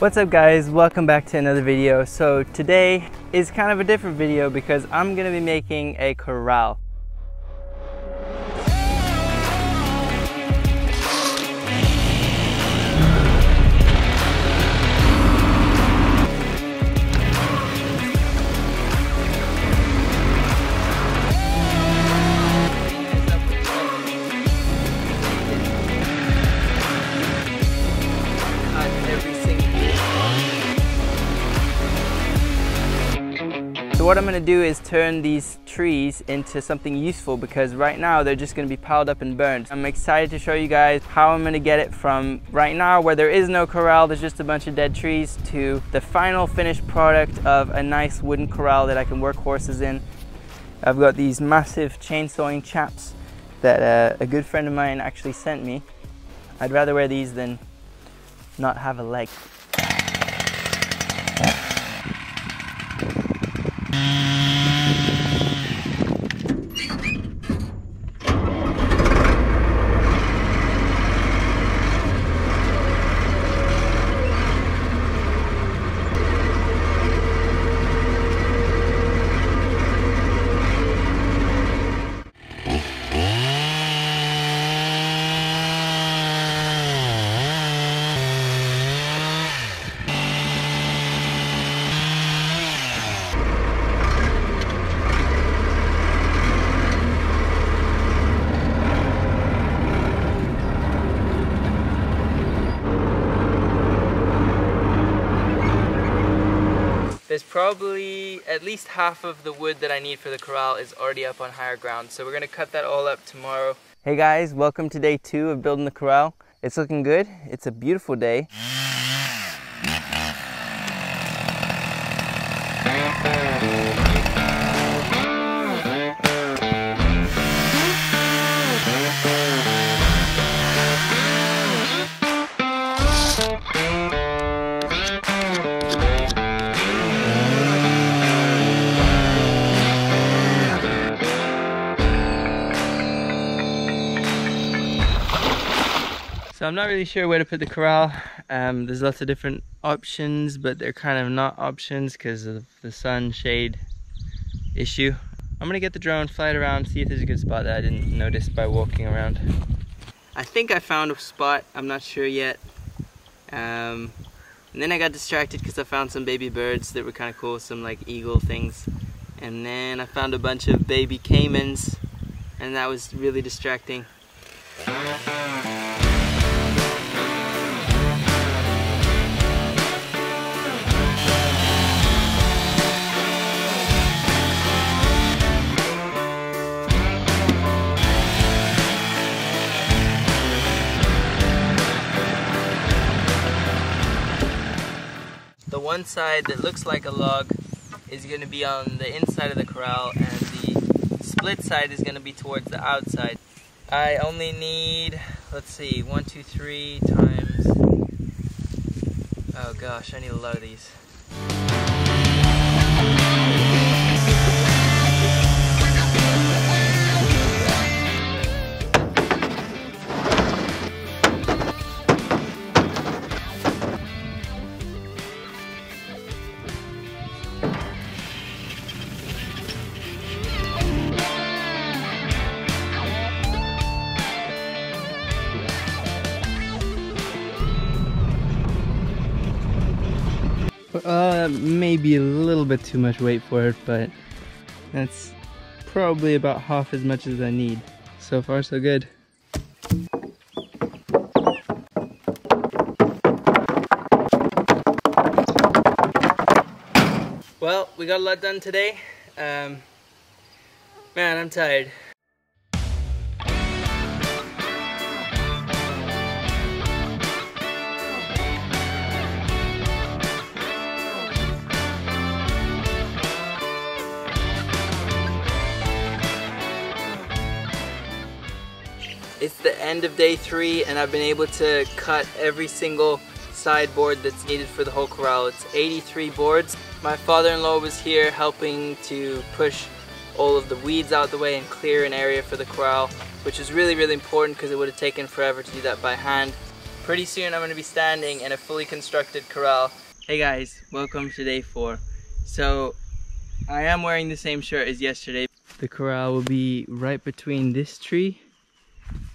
What's up guys, welcome back to another video. So today is kind of a different video because I'm gonna be making a corral. What I'm gonna do is turn these trees into something useful because right now they're just gonna be piled up and burned. I'm excited to show you guys how I'm gonna get it from right now where there is no corral, there's just a bunch of dead trees to the final finished product of a nice wooden corral that I can work horses in. I've got these massive chainsawing chaps that uh, a good friend of mine actually sent me. I'd rather wear these than not have a leg. There's probably at least half of the wood that I need for the corral is already up on higher ground. So we're gonna cut that all up tomorrow. Hey guys, welcome to day two of building the corral. It's looking good. It's a beautiful day. I'm not really sure where to put the corral. Um, there's lots of different options, but they're kind of not options because of the sun shade issue. I'm gonna get the drone, fly it around, see if there's a good spot that I didn't notice by walking around. I think I found a spot, I'm not sure yet. Um, and then I got distracted because I found some baby birds that were kind of cool, some like eagle things. And then I found a bunch of baby caimans, and that was really distracting. One side that looks like a log is going to be on the inside of the corral and the split side is going to be towards the outside. I only need, let's see, one, two, three times, oh gosh, I need a lot of these. Uh, maybe a little bit too much weight for it, but that's probably about half as much as I need. So far, so good. Well, we got a lot done today. Um, man, I'm tired. End of day three and I've been able to cut every single sideboard that's needed for the whole corral. It's 83 boards. My father-in-law was here helping to push all of the weeds out the way and clear an area for the corral, which is really, really important because it would have taken forever to do that by hand. Pretty soon I'm gonna be standing in a fully constructed corral. Hey guys, welcome to day four. So I am wearing the same shirt as yesterday. The corral will be right between this tree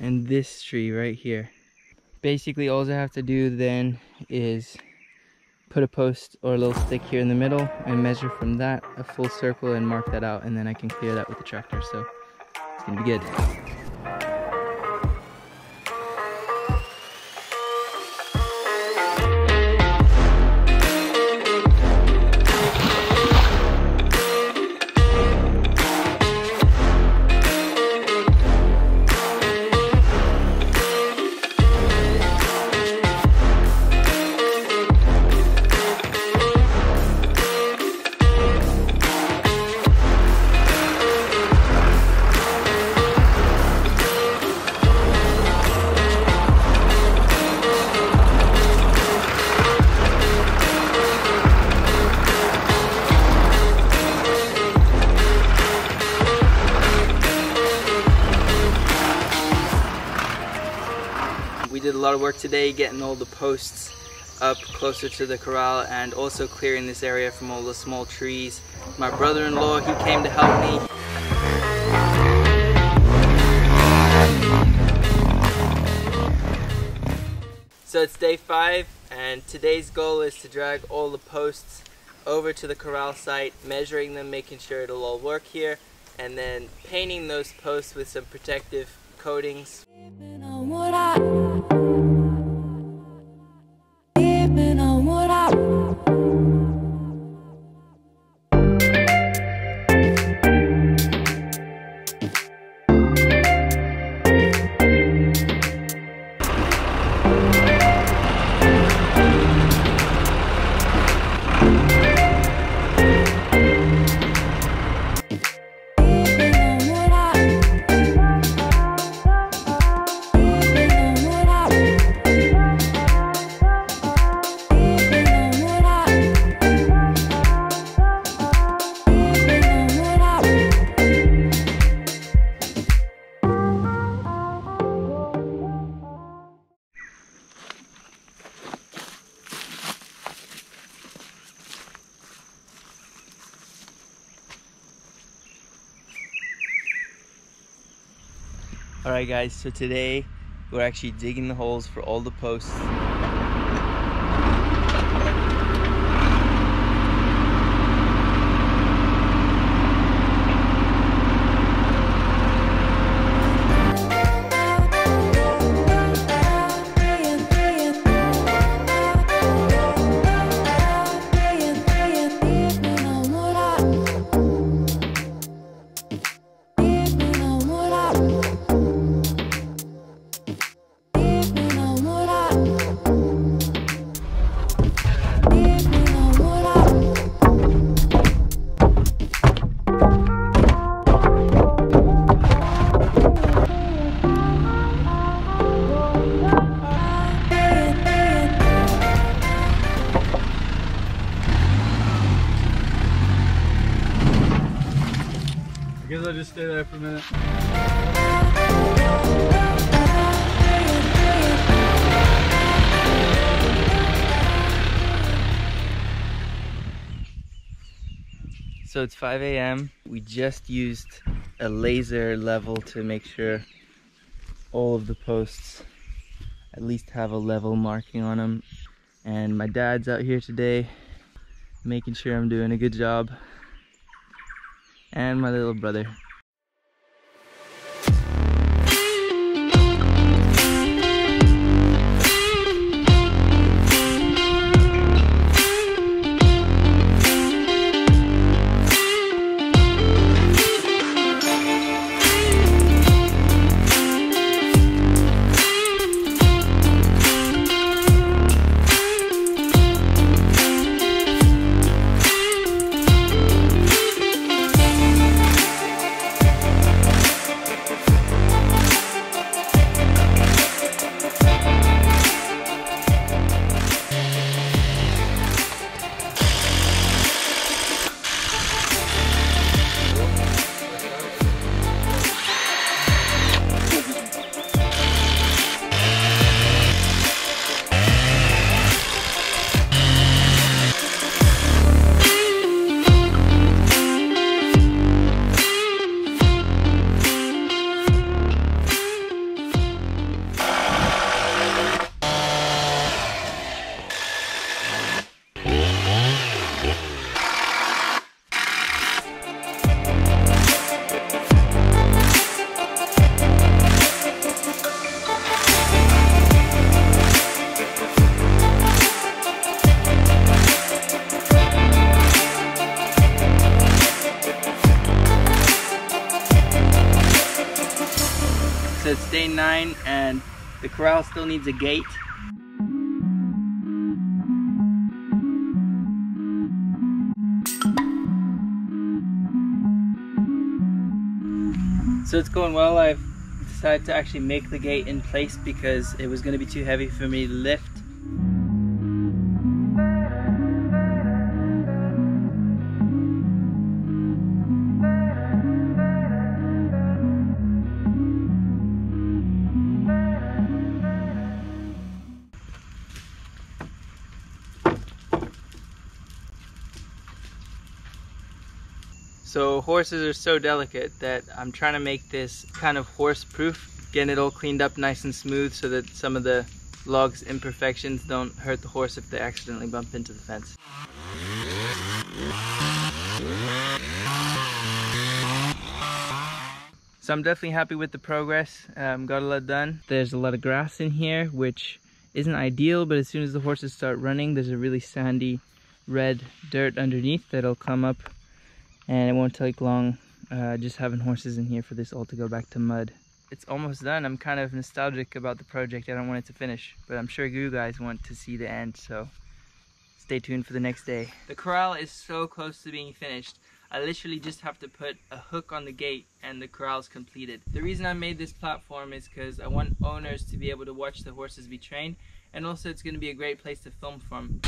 and this tree right here. Basically all I have to do then is put a post or a little stick here in the middle and measure from that a full circle and mark that out and then I can clear that with the tractor so it's gonna be good. Lot of work today getting all the posts up closer to the corral and also clearing this area from all the small trees. My brother-in-law, he came to help me. So it's day five and today's goal is to drag all the posts over to the corral site, measuring them, making sure it'll all work here, and then painting those posts with some protective coatings. Alright guys, so today we're actually digging the holes for all the posts. Guess I'll just stay there for a minute. So it's 5 a.m. We just used a laser level to make sure all of the posts at least have a level marking on them. And my dad's out here today making sure I'm doing a good job. And my little brother. Fine and the corral still needs a gate. So it's going well. I've decided to actually make the gate in place because it was going to be too heavy for me to lift. So horses are so delicate that I'm trying to make this kind of horse proof, getting it all cleaned up nice and smooth so that some of the log's imperfections don't hurt the horse if they accidentally bump into the fence. So I'm definitely happy with the progress. Um, got a lot done. There's a lot of grass in here, which isn't ideal, but as soon as the horses start running, there's a really sandy red dirt underneath that'll come up and it won't take long uh, just having horses in here for this all to go back to mud. It's almost done. I'm kind of nostalgic about the project. I don't want it to finish, but I'm sure you guys want to see the end, so stay tuned for the next day. The corral is so close to being finished. I literally just have to put a hook on the gate and the corral's completed. The reason I made this platform is because I want owners to be able to watch the horses be trained and also it's going to be a great place to film from.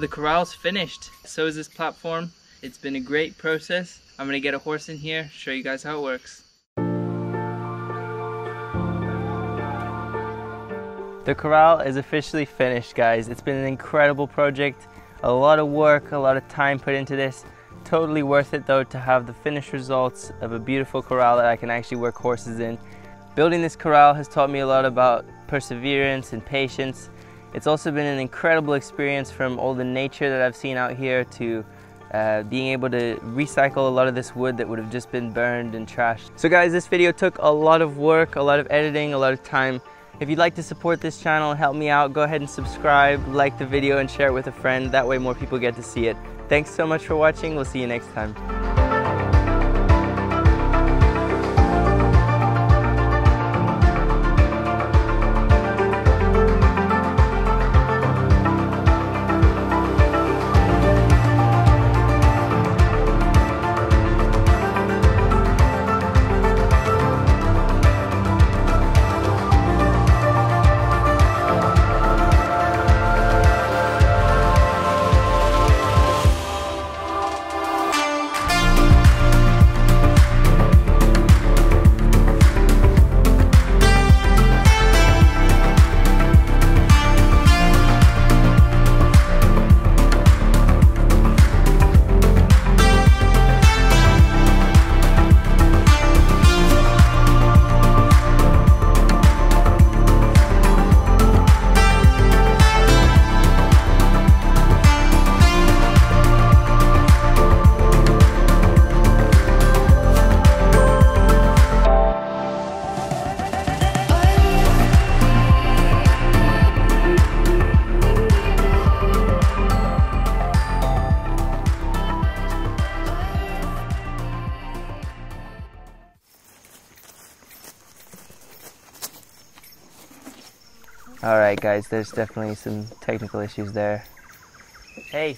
The corral's finished. So is this platform. It's been a great process. I'm gonna get a horse in here, show you guys how it works. The corral is officially finished, guys. It's been an incredible project. A lot of work, a lot of time put into this. Totally worth it though to have the finished results of a beautiful corral that I can actually work horses in. Building this corral has taught me a lot about perseverance and patience. It's also been an incredible experience from all the nature that I've seen out here to uh, being able to recycle a lot of this wood that would have just been burned and trashed. So guys, this video took a lot of work, a lot of editing, a lot of time. If you'd like to support this channel and help me out, go ahead and subscribe, like the video, and share it with a friend. That way more people get to see it. Thanks so much for watching. We'll see you next time. Right, guys, there's definitely some technical issues there. Hey,